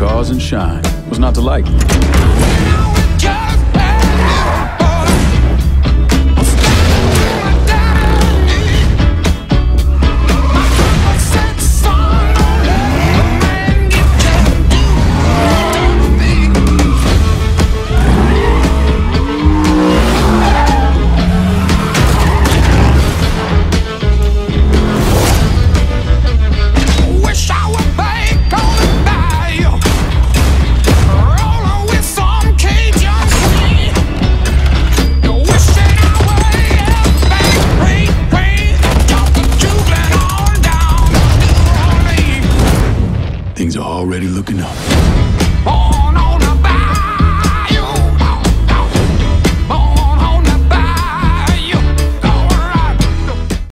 cars and shine. Was not to like. Things are already looking up. Oh!